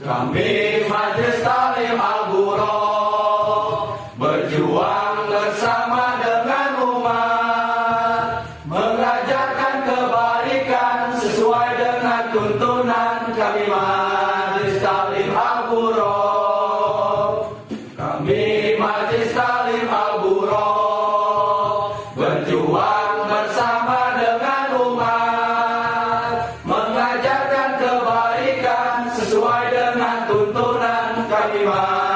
Kami Majelis Talim Al-Buro Berjuang bersama dengan umat. Mengajarkan kebaikan sesuai dengan tuntunan. Kami Majelis Talim Al-Buro Kami Majelis Talim Al-Buro Berjuang tuntunan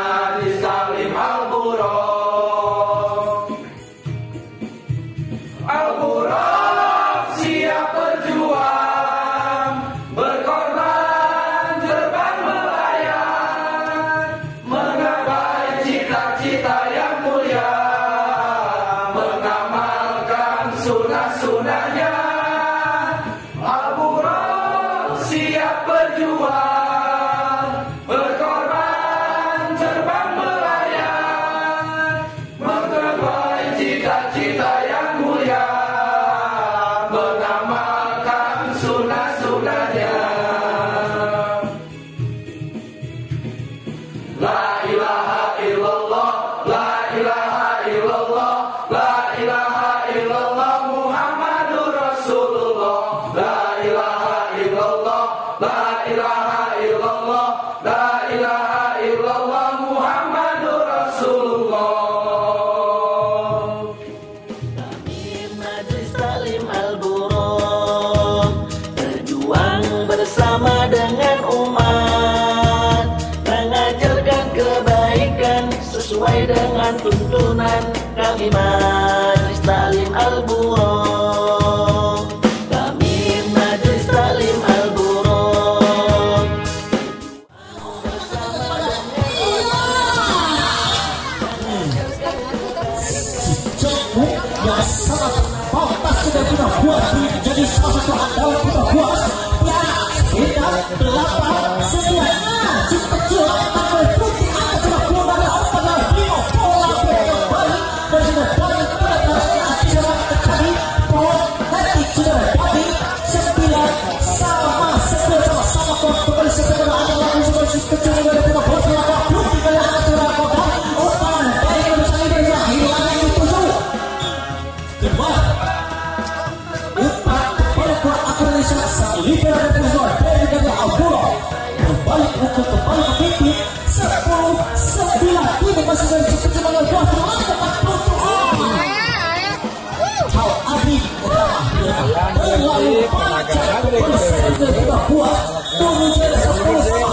ilaha illallah La Berjuang bersama dengan umat Mengajarkan kebaikan sesuai dengan tuntunan Kami Majelis Talim Al-Buruk Cekmu yang sangat pantas sudah kita buat menjadi salah satu andalan kita buat ya kita delapan Terlalu panjang Persen kita buat Turun sepuluh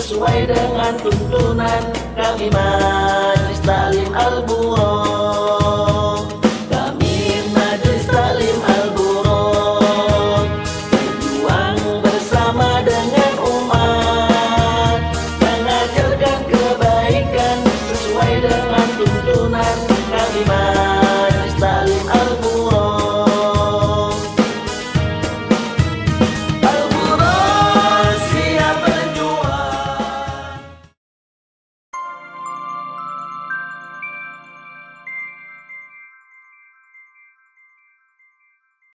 sesuai dengan tuntunan Kami Majelis Talim Al-Buruk